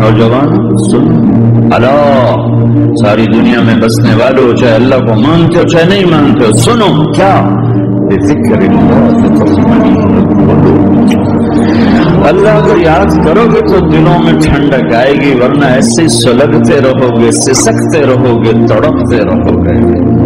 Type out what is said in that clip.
नौजवान, सुन। अला, सारी दुनिया में बसने वालों, चाहे अल्लाह को मानते हो, चाहे नहीं मानते हो, सुनो। क्या? बेफिक्र अल्लाह को याद करोगे तो दिलों में ठंडक आएगी, वरना ऐसे सुलगते रहोगे, सिसकते रहोगे, तड़पते रहोगे।